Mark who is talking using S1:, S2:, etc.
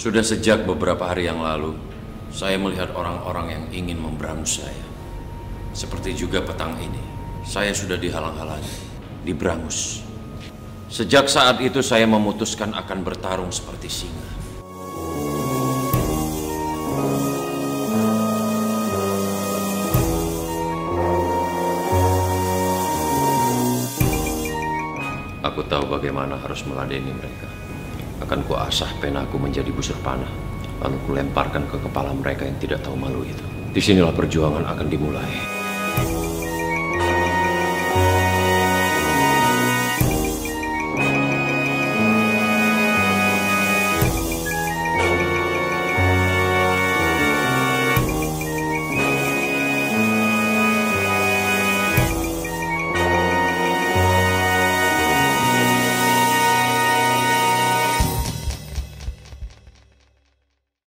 S1: Sudah sejak beberapa hari yang lalu, saya melihat orang-orang yang ingin memberangus saya. Seperti juga petang ini, saya sudah dihalang-halangi, diberangus. Sejak saat itu saya memutuskan akan bertarung seperti singa. Aku tahu bagaimana harus meladeni mereka. Akan kuasah penaku menjadi busur panah, lalu kulemparkan ke kepala mereka yang tidak tahu malu itu. Di sinilah perjuangan akan dimulai.